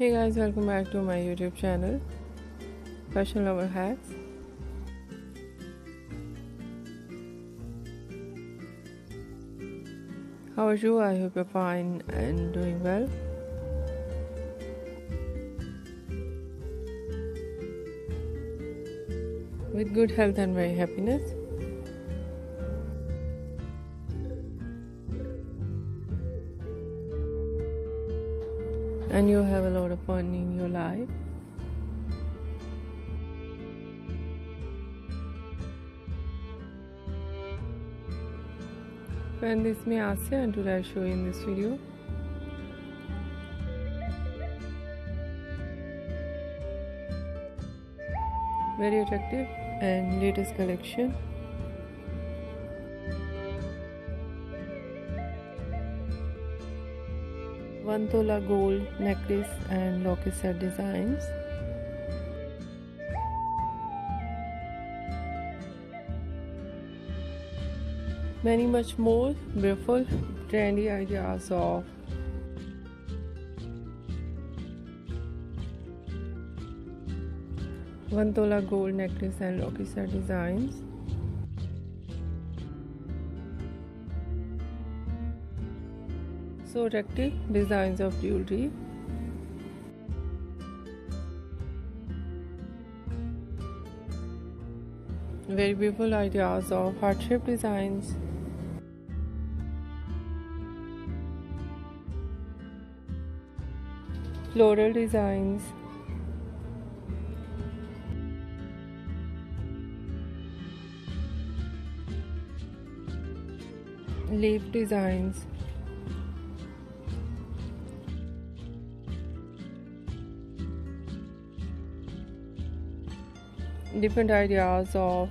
Hey guys, welcome back to my YouTube channel, Fashion Lover Hacks. How are you? I hope you're fine and doing well. With good health and very happiness. And you have a lot of fun in your life. Friend, this is ask and today I show you in this video. Very attractive and latest collection. One tola gold necklace and locket designs. Many much more beautiful trendy ideas of one tola gold necklace and locket designs so attractive designs of jewelry. Very beautiful ideas of heart shaped designs. Floral designs. Leaf designs different ideas of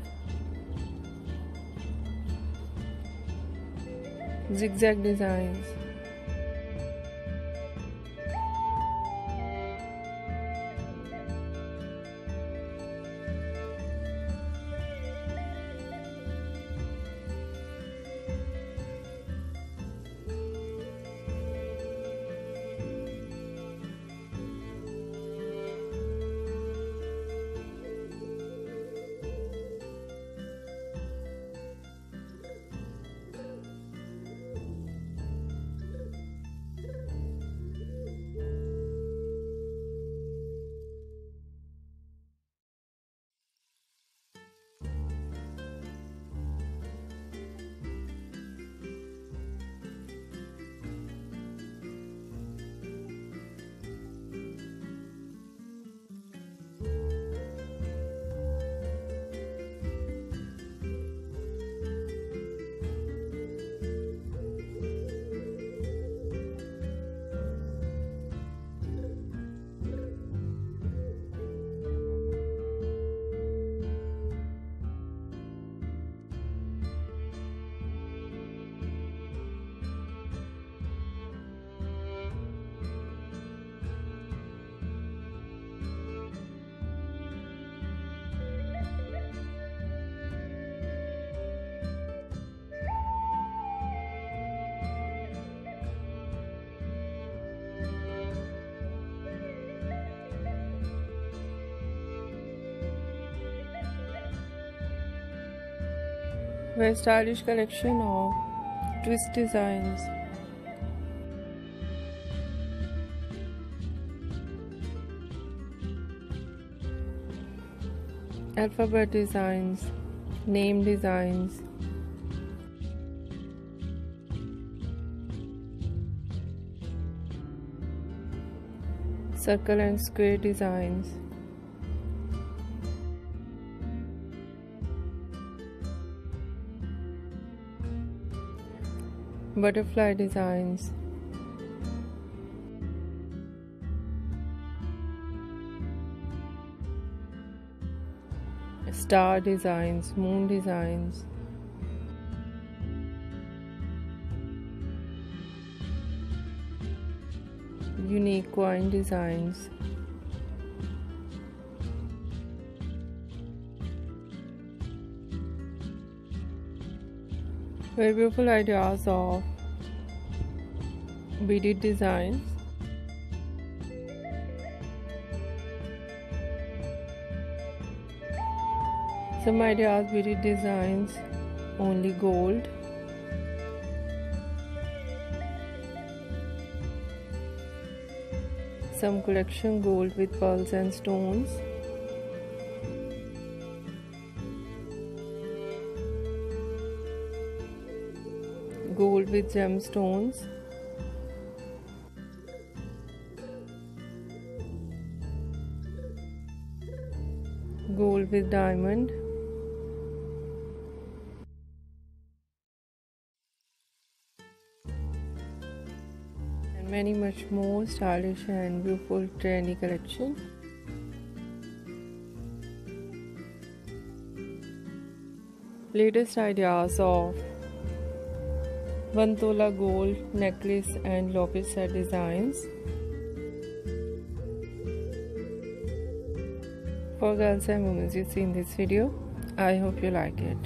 zigzag designs very stylish collection of twist designs. Alphabet designs name designs. Circle and square designs butterfly designs. Star designs moon designs. Unique wine designs very beautiful ideas of beaded designs. Some ideas beaded designs only gold. Some collection gold with pearls and stones. Gold with gemstones. Gold with diamond. And many much more stylish and beautiful trendy collection. Latest ideas of one tola gold necklace and locket set designs. For girls and women you see in this video i hope you like it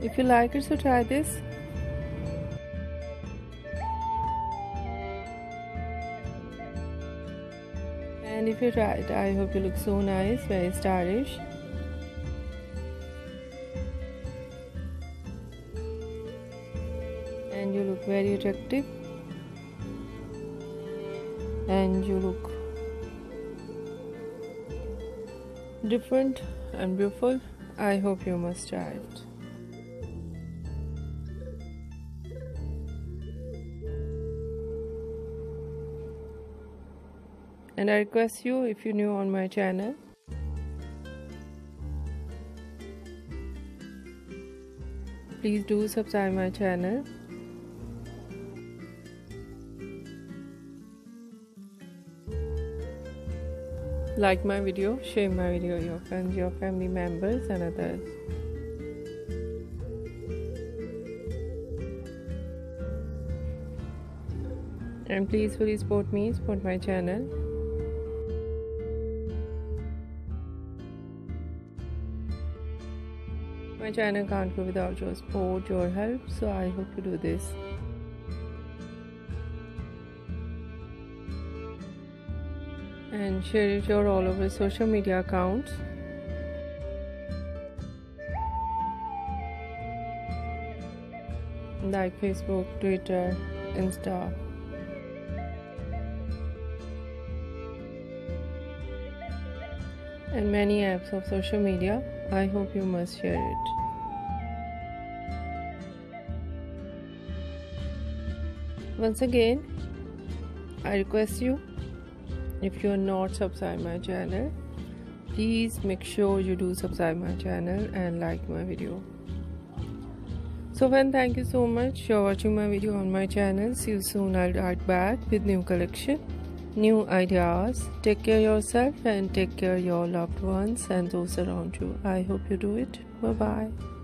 If you like it, so try this. And if you try it, I hope you look so nice, very stylish. And you look very attractive. And you look different and beautiful. I hope you must try it. And I request you if you're new on my channel please do subscribe my channel. Like my video share my video your friends your family members and others. And please please support me support my channel My channel can't go without your support, your help, so I hope you do this. And share it your all over social media accounts. Like Facebook, Twitter, Insta. and many apps of social media. I hope you must share it. Once again, I request you if you are not subscribed my channel, please make sure you do subscribe my channel and like my video. So when thank you so much for watching my video on my channel. See you soon. I'll write back with new collection new ideas. Take care yourself and take care your loved ones and those around you. I hope you do it. Bye bye.